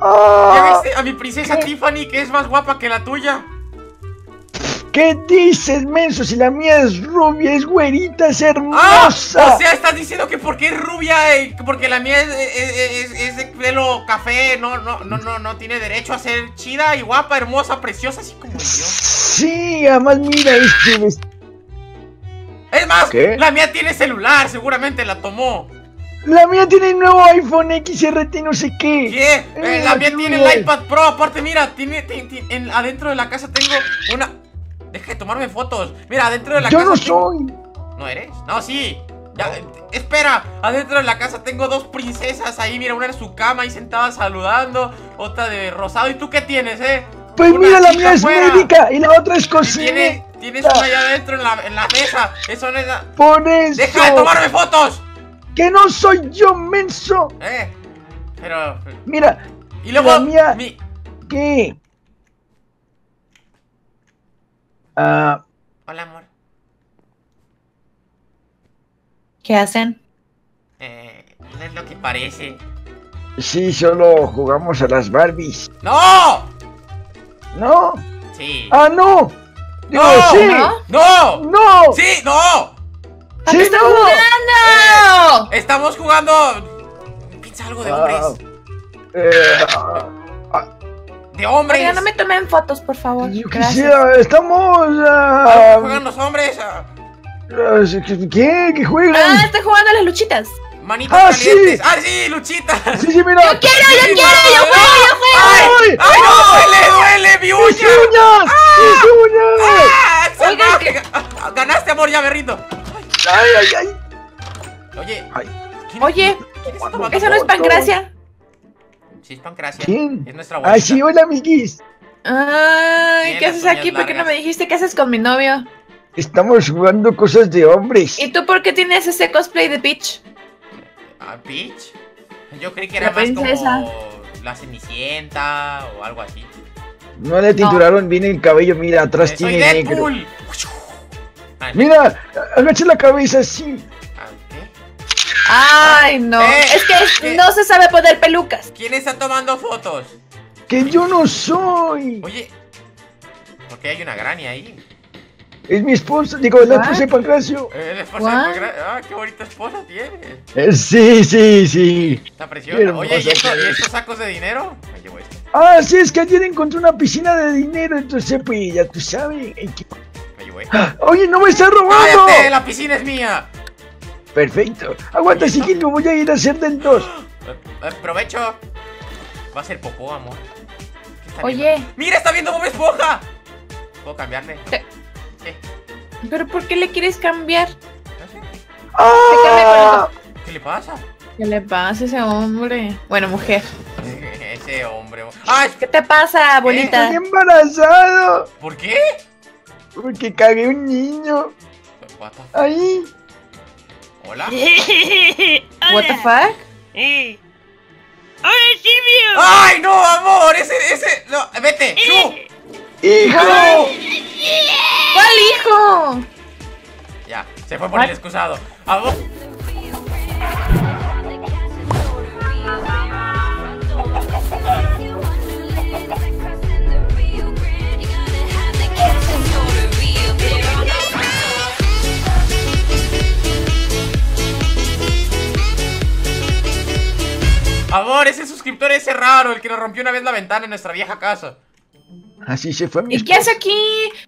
Ah, ¿Ya viste a mi princesa Tiffany que es más guapa que la tuya? ¿Qué dices, menso? Si la mía es rubia, es güerita, es ¡Ah! hermosa. O sea, estás diciendo que porque es rubia porque la mía es, es- es- es de pelo café, no, no, no, no, no tiene derecho a ser chida y guapa, hermosa, preciosa, así como yo. Sí, además mira este. Es más, ¿Qué? la mía tiene celular, seguramente la tomó. La mía tiene el nuevo iPhone XRT no sé qué. ¿Qué? Eh, Eh, la mía tiene el iPad Pro, aparte, mira, tiene, ti- ti- en- adentro de la casa tengo una... Deja de tomarme fotos. Mira, adentro de la Yo casa no tengo- soy. ¿No eres? No, sí. Ya, eh, espera, adentro de la casa tengo dos princesas ahí, mira, una en su cama ahí sentada saludando, otra de rosado. ¿Y tú qué tienes, eh? Pues Una mira, la mía es afuera. médica y la otra es cocina. tienes, tienes una allá adentro en la, en la mesa. Eso no es. Por eso. ¡Deja de tomarme fotos! Que no soy yo, menso. Eh. Pero. Mira, Y luego. La mía- mi- ¿qué? Ah, Hola, amor. ¿Qué hacen? Eh, no es lo que parece. sí, solo jugamos a las Barbies. ¡No! ¿No? Sí. Ah, no. Digo, No, sí. ¿no? ¡No! No. ¡Sí! ¡No! ¿A Sí, están no. jugando? Estamos jugando. Piensa algo de Ah, hombres. eh, De hombres. Oigan, no me tomen fotos, por favor. yo quisiera, estamos. Ah, ah, Juegan los hombres. ah, ¿Qué? ¿Qué juegan? Ah, estoy jugando a las luchitas. Manitos Ah, sí. calientes. ¡Ah, sí, Luchita! Sí, sí, mira. ¡Yo quiero, yo quiero! ¡Yo juego, yo juego! ¡Ay! ¡Ay, no! ¡Duele, duele! ¡Mi ¡Mis uña! uñas! ¡Mis uñas! ¡Ah! Oigan, salvaje! Ah, Ganaste, amor, ya me rindo. ¡Ay, ay, ay! Oye. Ay. ¿quién- Oye, quién ¿eso no es pancracia? Sí, es Pancracia. ¿Quién? Es nuestra abuelita. ¡Ay, sí, hola, amiguis! Ay, Tiene ¿qué las haces uñas aquí? ¿Por qué no largas. me dijiste qué haces con mi novio? Estamos jugando cosas de hombres. ¿Y tú por qué tienes ese cosplay de Peach? ¿Ah, Peach? Yo creí que era La más princesa. como la Cenicienta o algo así. No le tinturaron bien el cabello, mira, atrás Eh, Soy tiene negro. Deadpool. Mira, agacha la cabeza así. ¿qué? Ay, no. Eh, es que ¿qué? no se sabe poner pelucas. ¿Quién está tomando fotos? Que yo no soy. Oye, ¿por qué hay una granny ahí? Es mi esposa, digo, la esposa de Pancracio. Eh, la esposa What? de Pancra- Ah, qué bonita esposa tiene. Eh, sí, sí, sí. Está preciosa. Oye, ¿y, esto- estos sacos de dinero? Me llevo esto. Ah, sí, es que ayer encontré una piscina de dinero, entonces, pues, ya tú sabes. hay que- Oye, no me estás robando. ¡Cállate! ¡La piscina es mía! Perfecto. Aguanta, siguiente, voy a ir a hacer del 2. Eh, eh, provecho. Va a ser popó, amor. ¿Qué está Oye. viendo? ¡Mira, está viendo Bob Esponja! ¿Puedo cambiarle? ¿Qué? ¿Pero por qué le quieres cambiar? No sé. ¡Ah! ¿Qué le pasa? ¿Qué le pasa a ese hombre? Bueno, mujer. Ese hombre. ¡Ay! ¿Qué te pasa, bonita? Estoy embarazado. ¿Por qué? Porque cagué un niño. What the- Ahí. ¿Hola? What the fuck? ¡Hola, Silvio! ¡Ay, no, amor! Ese, ese. No, vete. ¡No! ¡Hijo! ¿Cuál hijo? Ya, se fue por el excusado. Amor. Amor, ese suscriptor ese raro, el que nos rompió una vez la ventana en nuestra vieja casa. Así se fue mi ¿Y qué hace aquí?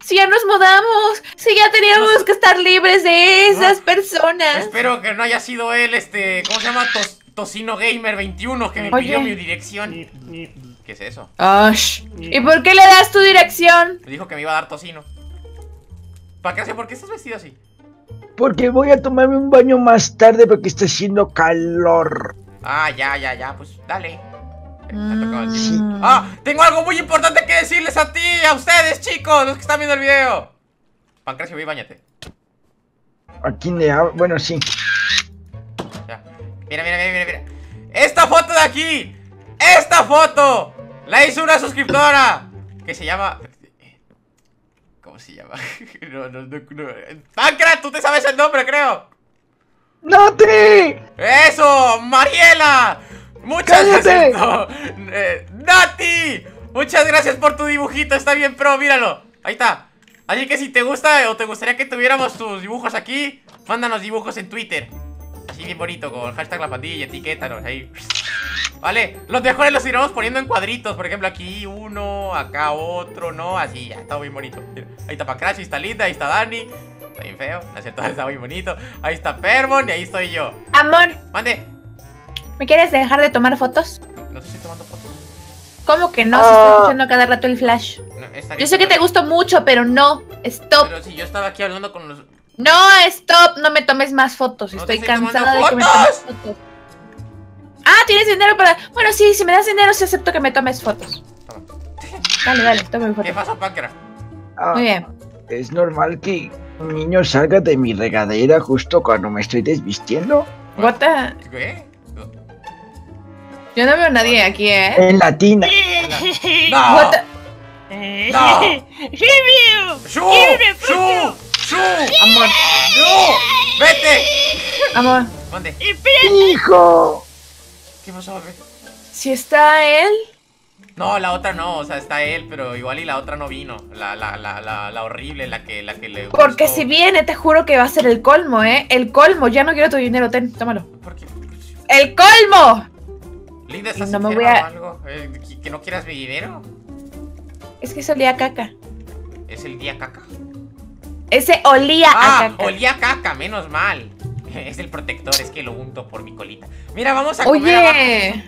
Si ya nos mudamos, si ya teníamos que estar libres de esas No. personas. Espero que no haya sido él, este, ¿cómo se llama? Tos- Tocino Gamer 21 que me Oye. pidió mi dirección. ¿Qué es eso? Ash. ¿Y por qué le das tu dirección? Me dijo que me iba a dar tocino. ¿Para qué, ¿Por qué estás vestido así? Porque voy a tomarme un baño más tarde porque está haciendo calor. Ah, ya, ya, ya, pues dale. Sí. tiempo. Ah, tengo algo muy importante que decirles a ti, a ustedes, chicos, los que están viendo el video. Pancracio, ve y bañate. ¿A quién le hablo? Bueno, sí. Ya. Mira, mira, mira, mira, mira. Esta foto de aquí. Esta foto. La hizo una suscriptora. Que se llama. ¿Cómo se llama? No, no, no, no. Pancra, tú te sabes el nombre, creo. ¡Nati! ¡Eso! ¡Mariela! Muchas ¡Cállate! gracias. No. Eh, Nati, muchas gracias por tu dibujito. Está bien, pro, míralo. Ahí está. Así que si te gusta o te gustaría que tuviéramos tus dibujos aquí, mándanos dibujos en Twitter. Así bien bonito, con hashtag la pandilla, etiquétanos ahí. Vale, los mejores los iremos poniendo en cuadritos. Por ejemplo, aquí uno, acá otro, ¿no? Así, ya, está muy bonito. Ahí está Pacrash, ahí está Linda, ahí está Dani. Está bien feo, no es cierto, está muy bonito. Ahí está Permon y ahí estoy yo. Amor, Mande. ¿me quieres dejar de tomar fotos? No te estoy tomando fotos. ¿Cómo que no? Se está escuchando cada rato el flash. No, Yo sé que te gusto mucho, pero no. Stop. Pero si yo estaba aquí hablando con los. No, stop. No me tomes más fotos. No Estoy cansada de que me fotos. tomes fotos. Ah, tienes dinero para. Bueno, sí, si me das dinero, sí acepto que me tomes fotos. Toma. Dale, dale, toma mi ¿Qué foto. pasó, Pankra? Ah, Muy bien. ¿Es normal que un niño salga de mi regadera justo cuando me estoy desvistiendo? Gota, ¿Qué? yo no veo a nadie aquí, ¿eh? En latina. ¡No! Gota, ¡No! ¡Shu! ¡Shu! ¡Shu! amor, ¡No! ¡Vete! amor. ¿Dónde? ¡Hijo! ¿Qué pasó, bebé? Si está él. No, la otra no, o sea, está él, pero igual y la otra no vino. La, la, la, la, la horrible, la que, la que le Porque gustó. si viene, te juro que va a ser el colmo, ¿eh? El colmo. Ya no quiero tu dinero, ten, tómalo. ¿Por qué? ¡El colmo! Linda, ¿estás No me voy a- algo? Eh, ¿que- ¿Que no quieras mi dinero? Es que se olía a caca. Es el día caca. Ese olía a Ah, caca. olía a caca, menos mal. Es el protector, es que lo unto por mi colita. Mira, vamos a comer abajo. Oye,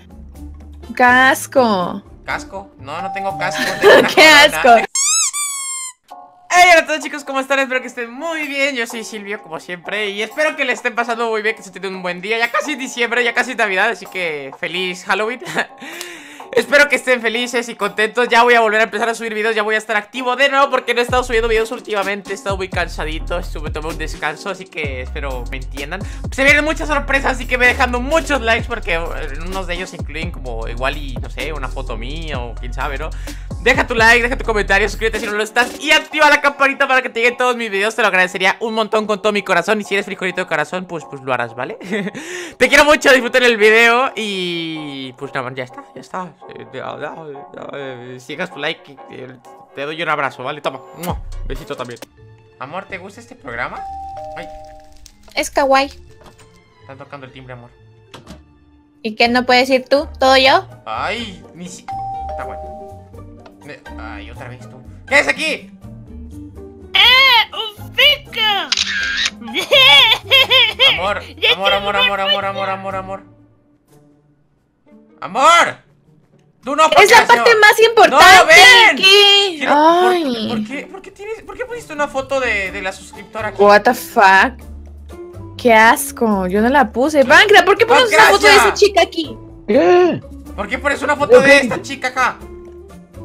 casco. ¿Casco? No, no tengo casco. tengo ¡Qué asco! Hey, hola a todos chicos, ¿cómo están? Espero que estén muy bien, yo soy Silvio como siempre Y espero que le estén pasando muy bien, que se tengan un buen día Ya casi diciembre, ya casi Navidad, así que feliz Halloween Espero que estén felices y contentos. Ya voy a volver a empezar a subir videos, ya voy a estar activo de nuevo Porque no he estado subiendo videos últimamente, he estado muy cansadito Estuve, tomé un descanso, así que espero me entiendan. Se vienen muchas sorpresas, así que me dejando muchos likes Porque eh, unos de ellos incluyen como igual y, no sé, una foto mía o quién sabe, ¿no? Deja tu like, deja tu comentario, suscríbete si no lo estás y activa la campanita para que te lleguen todos mis videos. Te lo agradecería un montón con todo mi corazón. Y si eres frijolito de corazón, pues, pues lo harás, ¿vale? te quiero mucho, disfruten el video y pues nada, más, ya está, ya está. Eh, Si dejas tu like, te doy un abrazo, ¿vale? Toma, besito también. Amor, ¿te gusta este programa? Ay, Es kawaii. están tocando el timbre, amor. ¿Y qué no puedes ir tú? ¿Todo yo? Ay, ni si... Está bueno. Ne- Ay, otra vez tú. ¿Qué es aquí? Amor, amor, amor, amor, amor, amor, amor, amor. ¡Amor! ¡Tú no, Es la parte no- más importante ¡No, ven! aquí. Quiero- ¿por- Ay. ¿Por, qué, por, qué tienes, ¿Por qué pusiste una foto de, de la suscriptora aquí? What the fuck? Qué asco, yo no la puse. Pancra, ¿por qué pones una foto de esa chica aquí? ¿Qué? ¿Por qué pones una foto de esta chica acá?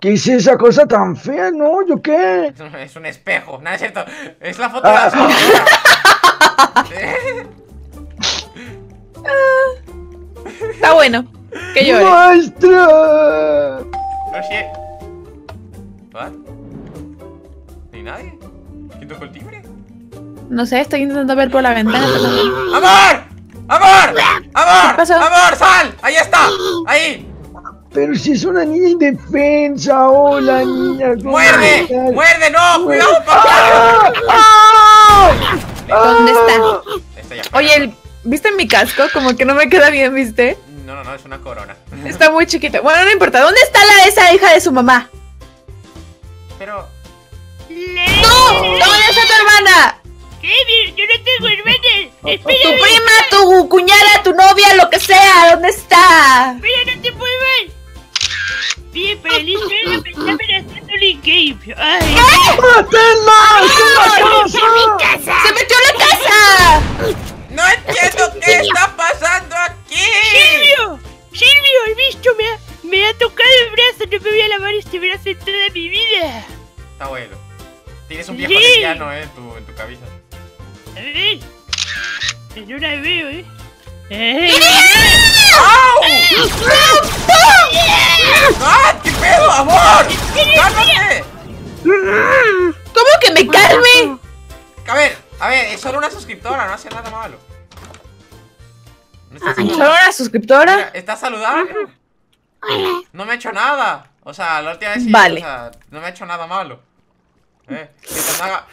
¿Qué es esa cosa tan fea? No, ¿yo qué? Es un- Es un espejo, nada es cierto. Es la foto de la. ¿Eh? Está bueno. Que llore. ¡Maestra! Oye. ¿What? ¿Ni nadie? ¿Quién tocó el timbre? No sé, estoy intentando ver por la ventana. ¡Amor! ¡Amor! ¡Amor! ¿Qué pasó? ¡Amor! ¡Sal! ¡Ahí está! ¡Ahí! Pero si es una niña indefensa, hola niña. ¿cómo ¡Muerde! estás? ¡Muerde! ¡No! ¡Cuidado, papá! ¡Ah! ¡Ah! ¿Dónde está? Está ya Oye, el- ¿viste mi casco? Como que no me queda bien, ¿viste? No, no, no, es una corona. Está muy chiquito. Bueno, no importa. ¿Dónde está la esa hija de su mamá? Pero. ¡No! ¿Dónde está tu hermana? ¿Qué? Yo no tengo hermanas. Tu Espera, prima, tu cuñada, tu novia, lo que sea. ¿Dónde está? espera, no te muevas. Para el game. Ay, ¡Mátenla! ¡Está en la casa! ¡Se metió en la casa! ¡No entiendo qué está pasando aquí! Silvio, Silvio, el bicho me ha, me ha tocado el brazo. No me voy a lavar este brazo en toda mi vida. Está bueno. Tienes un viejo Sí. lesbiano, eh, en tu, en tu cabeza. A ver. No la veo, eh. Eh, ¡Au! ¡Ah! ¿Qué pedo, amor? ¡Cálmate! ¿Cómo que me calme? A ver, a ver, es solo una suscriptora, no hace nada malo. No ¿Solo una suscriptora? Mira, ¿Estás saludable? Hola. No me ha hecho nada. O sea, la última vez Vale. o sea, no me ha hecho nada malo. Eh, haga-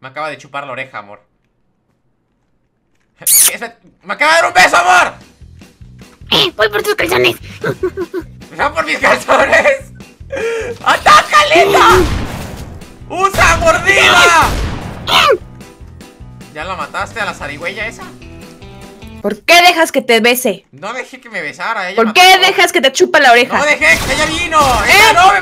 Me acaba de chupar la oreja, amor. ¡Me acaba de dar un beso, amor! Eh, voy por tus calzones. ¡No por mis calzones! ¡Ataca, linda! ¡Usa mordida! ¿Ya la mataste a la zarigüeya esa? ¿Por qué dejas que te bese? No dejé que me besara. Ella ¿Por qué dejas que te chupa la oreja? No dejé que ella vino. Ella no me